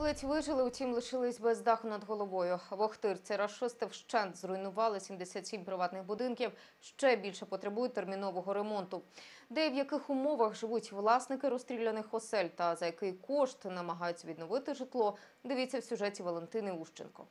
Ледь вижили, утім лишились без даху над головою. В Охтирці розшисти вщент зруйнували 77 приватних будинків. Ще більше потребують термінового ремонту. Де і в яких умовах живуть власники розстріляних осель та за який кошт намагаються відновити житло, дивіться в сюжеті Валентини Ущенко.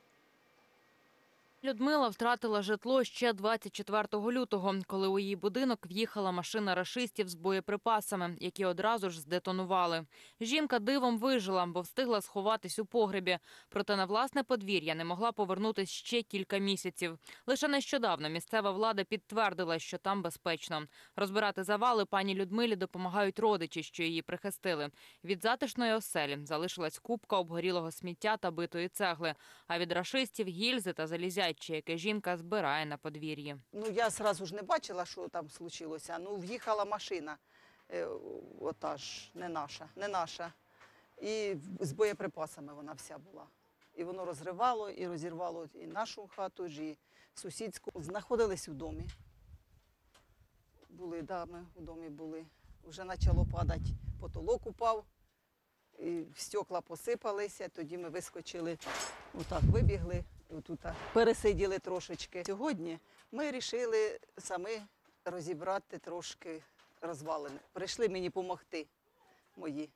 Людмила втратила житло ще 24 лютого, коли у її будинок в'їхала машина рашистів з боєприпасами, які одразу ж здетонували. Жінка дивом вижила, бо встигла сховатись у погребі. Проте на власне подвір'я не могла повернутись ще кілька місяців. Лише нещодавно місцева влада підтвердила, що там безпечно. Розбирати завали пані Людмилі допомагають родичі, що її прихистили. Від затишної оселі залишилась купка обгорілого сміття та битої цегли. А від рашистів гільзи та залізячі, яке жінка збирає на подвір'ї. Ну, я сразу ж не бачила, що там случилося. Ну, в'їхала машина, е, ота ж, не наша, не наша. І з боєприпасами вона вся була. І воно розривало, і розірвало і нашу хату, і сусідську. Знаходились у домі. Були, да, ми у домі були. Вже почало падати, потолок упав, стекла посипалися. Тоді ми вискочили, отак вибігли, отут пересиділи трошечки. Сьогодні ми вирішили самі розібрати трошки розвалини. Прийшли мені допомогти мої.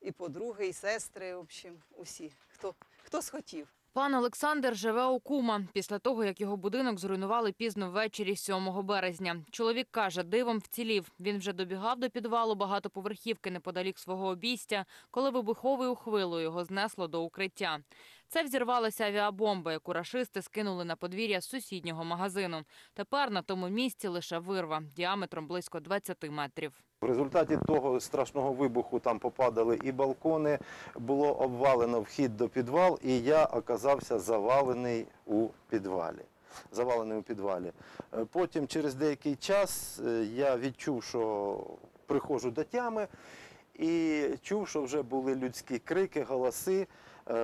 І подруги, і сестри, в общем, усі, хто, хто схотів. Пан Олександр живе у кума після того, як його будинок зруйнували пізно ввечері 7 березня. Чоловік каже, дивом вцілів. Він вже добігав до підвалу багатоповерхівки неподалік свого обійстя, коли вибуховою хвилою його знесло до укриття. Це взірвалася авіабомба, яку рашисти скинули на подвір'я сусіднього магазину. Тепер на тому місці лише вирва діаметром близько 20 метрів. В результаті того страшного вибуху там попадали і балкони, було обвалено вхід до підвал, і я оказався завалений у підвалі. Завалений у підвалі. Е, Потім, через деякий час, е, я відчув, що приходжу до тями, і чув, що вже були людські крики, голоси,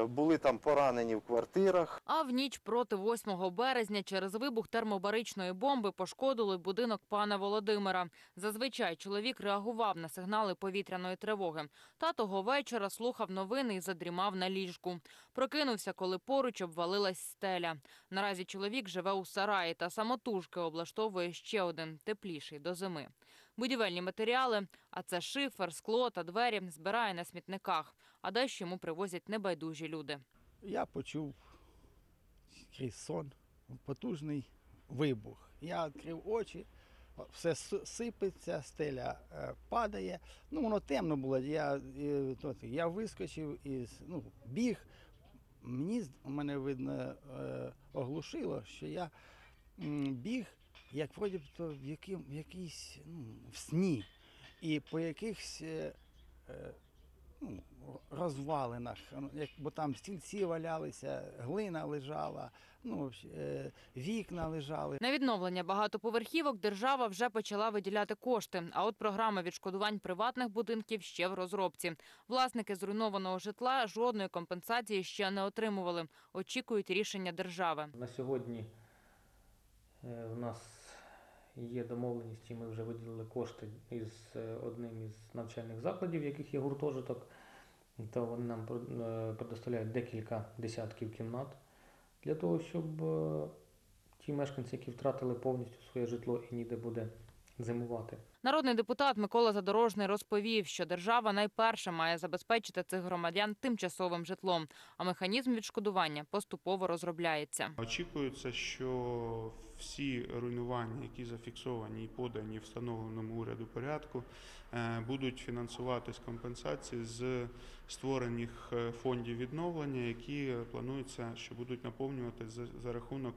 були там поранені в квартирах. А в ніч проти 8 березня через вибух термобаричної бомби пошкодили будинок пана Володимира. Зазвичай чоловік реагував на сигнали повітряної тривоги. Та того вечора слухав новини і задрімав на ліжку. Прокинувся, коли поруч обвалилась стеля. Наразі чоловік живе у сараї та самотужки облаштовує ще один тепліший до зими. Будівельні матеріали, а це шифер, скло та двері, збирає на смітниках. А дещо йому привозять небайдужі люди. я почув крізь сон потужний вибух. Я відкрив очі, все сипеться, стеля е, падає. Ну, воно темно було. Я, я вискочив і ну, біг. Мені мене видно е, оглушило, що я біг, як вроді б то в, яким, в якійсь ну, в сні. І по якихось е, е, ну, розвалинах, ну, як, бо там стільці валялися, глина лежала, ну, е, вікна лежали. На відновлення багатоповерхівок держава вже почала виділяти кошти. А от програма відшкодувань приватних будинків ще в розробці. Власники зруйнованого житла жодної компенсації ще не отримували. Очікують рішення держави. На сьогодні е, в нас є домовленість, і ми вже виділили кошти із е, одним із навчальних закладів, в яких є гуртожиток. То вони нам е, предоставляють декілька десятків кімнат для того, щоб е, ті мешканці, які втратили повністю своє житло і ніде буде зимувати, Народний депутат Микола Задорожний розповів, що держава найперше має забезпечити цих громадян тимчасовим житлом, а механізм відшкодування поступово розробляється. Очікується, що всі руйнування, які зафіксовані і подані встановленому уряду порядку, е, будуть фінансуватись компенсації з створених е, фондів відновлення, які планується, що будуть наповнюватися за, рахунок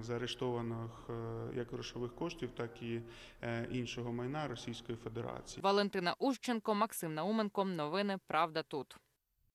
заарештованих е, як грошових коштів, так і е, іншого майна Російської Федерації. Валентина Ущенко, Максим Науменко. Новини Правда тут.